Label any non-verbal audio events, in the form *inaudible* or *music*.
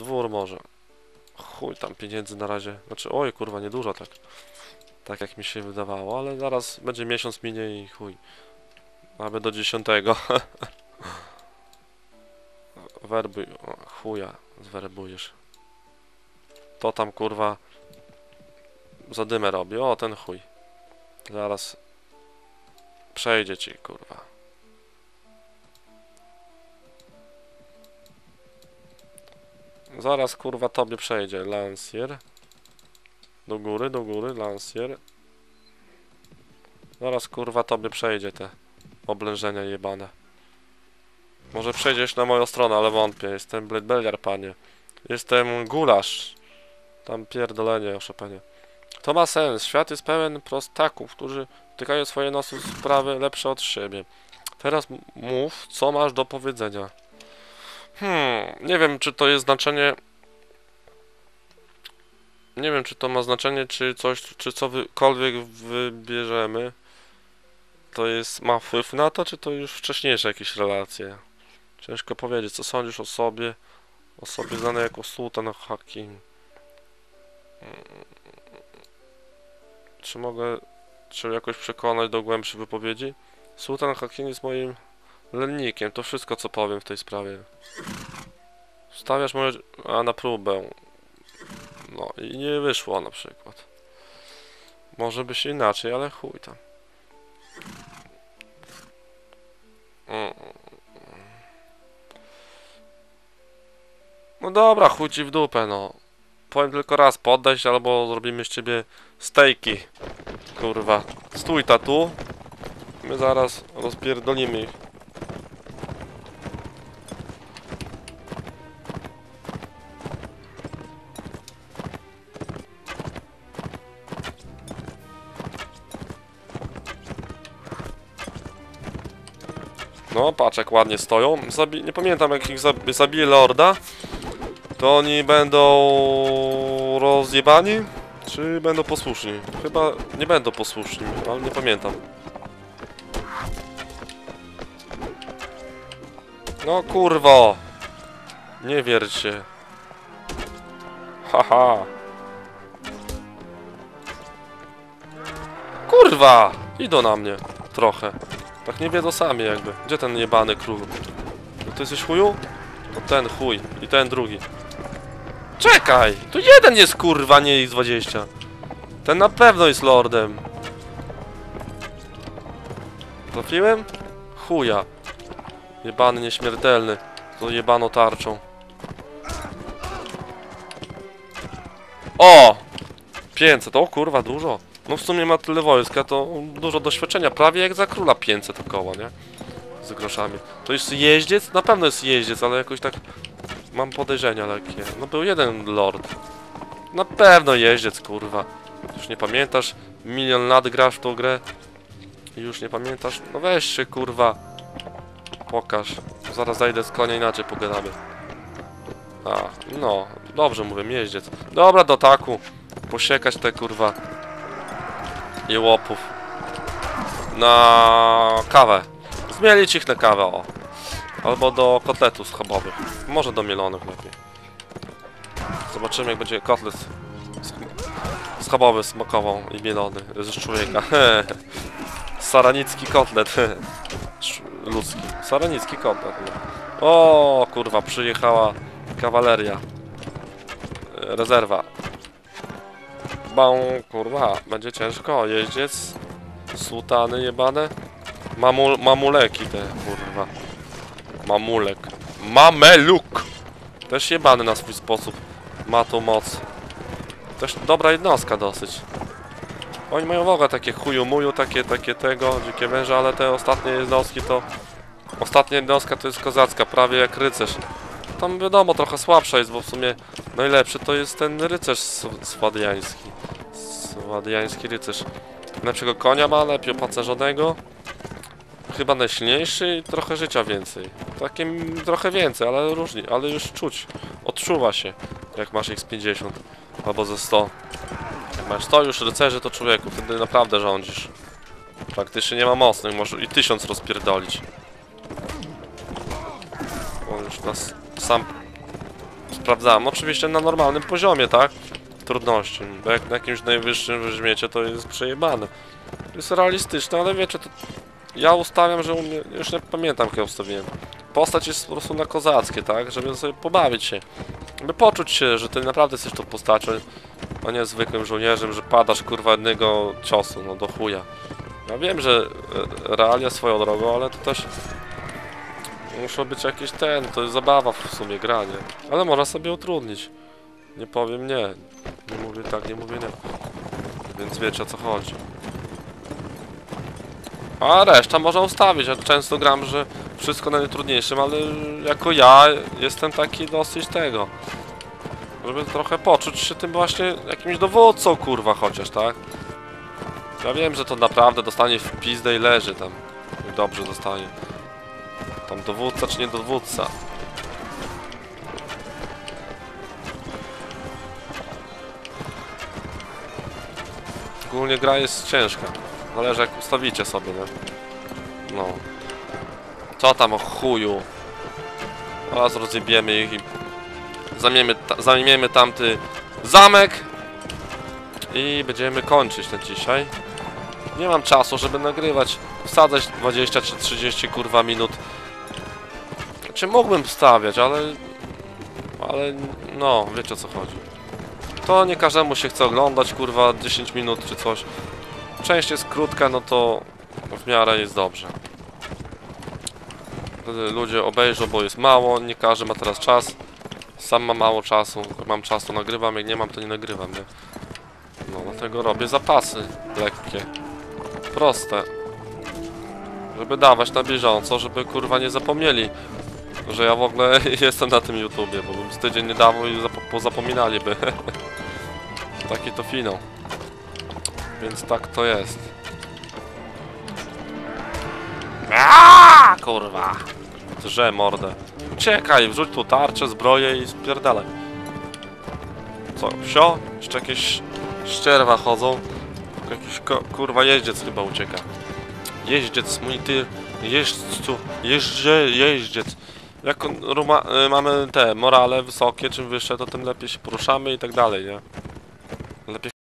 dwór może. Chuj tam pieniędzy na razie. Znaczy, oj kurwa, niedużo tak. Tak jak mi się wydawało, ale zaraz będzie miesiąc minie i chuj. Mamy do dziesiątego. *laughs* Werbuj, o, chuja, zwerbujesz. To tam kurwa zadymę robi. O, ten chuj. Zaraz przejdzie ci kurwa. Zaraz kurwa tobie przejdzie. Lancier. Do góry, do góry, lancier. Zaraz kurwa tobie przejdzie te oblężenia jebane. Może przejdziesz na moją stronę, ale wątpię. Jestem Blade Belliar, panie. Jestem gulasz. Tam pierdolenie o Chopinie. To ma sens. Świat jest pełen prostaków, którzy tykają swoje nosy w sprawy lepsze od siebie. Teraz mów, co masz do powiedzenia. Hmm, nie wiem, czy to jest znaczenie... Nie wiem, czy to ma znaczenie, czy coś, czy cokolwiek wybierzemy, to jest, ma wpływ na to, czy to już wcześniejsze jakieś relacje? Ciężko powiedzieć, co sądzisz o sobie, o sobie znanej jako Sultan Hakim. Mm. Czy mogę cię jakoś przekonać do głębszej wypowiedzi? Sultan Hakim jest moim lennikiem, to wszystko co powiem w tej sprawie. Stawiasz moje... a na próbę. No i nie wyszło na przykład. Może by się inaczej, ale chuj tam. No dobra, chuj ci w dupę, no. Powiem tylko raz, poddaj się, albo zrobimy z ciebie stejki. Kurwa. Stój ta tu. My zaraz rozpierdolimy ich. No, patrz jak ładnie stoją. Zabi nie pamiętam jak ich zab zabije Lorda. To oni będą rozjebani? Czy będą posłuszni? Chyba nie będą posłuszni, ale nie pamiętam. No kurwo! Nie wiercie. Haha. Kurwa! Idą na mnie. Trochę. Tak nie wiedzą sami jakby. Gdzie ten jebany król? No ty jesteś chuju? To ten chuj. I ten drugi. Czekaj! Tu jeden jest kurwa, nie ich 20. Ten na pewno jest lordem. Trafiłem? Chuja. Jebany nieśmiertelny. To jebano tarczą. O! 500, o kurwa, dużo. No w sumie ma tyle wojska, to dużo doświadczenia. Prawie jak za króla 500 około, nie? Z groszami. To jest jeździec? Na pewno jest jeździec, ale jakoś tak... Mam podejrzenia lekkie. No był jeden lord. Na pewno jeździec, kurwa. Już nie pamiętasz? Milion lat grasz w tą grę. Już nie pamiętasz? No weź się, kurwa. Pokaż. Zaraz zajdę z konia inaczej pogadamy. A, no. Dobrze mówię, jeździec. Dobra, do taku. Posiekać te, kurwa. Jełopów. Na kawę. Zmielić ich na kawę, o. Albo do kotletów schabowych. Może do mielonych lepiej. Zobaczymy jak będzie kotlet sch- schabowy smakową i mielony z człowieka. *laughs* Saranicki kotlet. *laughs* Ludzki. Saranicki kotlet. no. O kurwa, przyjechała kawaleria. Rezerwa. Bą, kurwa, będzie ciężko. Jeździec. Sultany jebane. Mamul, mamuleki te, kurwa. Mamulek. Mameluk! Też jebany na swój sposób. Ma tą moc. Też dobra jednostka dosyć. Oni mają w ogóle takie chuju muju, takie, takie tego, dzikie węże, ale te ostatnie jednostki to... Ostatnia jednostka to jest kozacka, prawie jak rycerz. Tam wiadomo, trochę słabsza jest, bo w sumie najlepszy to jest ten rycerz sw- swadiański. Swadiański rycerz. Lepszego konia ma, lepiej opancerzonego. Chyba najsilniejszy i trochę życia więcej. Takim trochę więcej, ale różni, ale już czuć. Odczuwa się, jak masz ich z 50 albo ze 100. Jak masz 100 już rycerzy, to człowieku, wtedy naprawdę rządzisz. Praktycznie nie ma mocnych, może i tysiąc rozpierdolić. On już nas sam sprawdzałem. Oczywiście na normalnym poziomie, tak? Trudności. Bo jak na jakimś najwyższym weźmiecie, to jest przejebane. Jest realistyczne, ale wiecie, to... Ja ustawiam, że u mnie... Już nie pamiętam, jak ja ustawiłem. Postać jest po prostu na kozackie, tak? Żeby sobie pobawić się. By poczuć się, że ty naprawdę jesteś tą postacią, a nie zwykłym żołnierzem, że padasz kurwa jednego ciosu, no do chuja. Ja wiem, że e, realia swoją drogą, ale to też muszą być jakieś ten, to jest zabawa w sumie granie. Ale można sobie utrudnić. Nie powiem nie. Nie mówię tak, nie mówię nie. Więc wiecie o co chodzi. A reszta można ustawić. Ja często gram, że wszystko na najtrudniejszym, ale jako ja jestem taki dosyć tego. Żeby trochę poczuć się tym właśnie jakimś dowódcą, kurwa, chociaż, tak? Ja wiem, że to naprawdę dostanie w pizdę i leży tam. Dobrze dostanie. Tam dowódca czy nie dowódca? Ogólnie gra jest ciężka. Zależy jak ustawicie sobie, nie? No. Co tam o chuju? Teraz rozjebiemy ich i zamiemy, ta, zamieniemy tamty zamek i będziemy kończyć na dzisiaj. Nie mam czasu, żeby nagrywać, wsadzać 20 czy 30 kurwa minut. Znaczy mógłbym wstawiać, ale... Ale no, wiecie o co chodzi. To nie każdemu się chce oglądać kurwa 10 minut czy coś. Część jest krótka, no to w miarę jest dobrze. Wtedy ludzie obejrzą, bo jest mało, nie każdy ma teraz czas. Sam mam mało czasu, mam czas to nagrywam, jak nie mam to nie nagrywam, nie? No dlatego robię zapasy lekkie. Proste. Żeby dawać na bieżąco, żeby kurwa nie zapomnieli, że ja w ogóle *laughs* jestem na tym YouTubie, bo bym z tydzień nie dawał i zapo pozapominaliby. *laughs* Taki to finał. Więc tak to jest. Aaaa, kurwa! Drze mordę. Uciekaj, wrzuć tu tarczę, zbroję i spierdalaj. Co, psio? Jeszcze jakieś ścierwa chodzą. Jakiś kurwa jeździec chyba ucieka. Jeździec, mój ty... Jeźdźcu, jeździe, jeździec. Jak y, mamy te morale wysokie, czym wyższe, to tym lepiej się poruszamy i tak dalej, nie?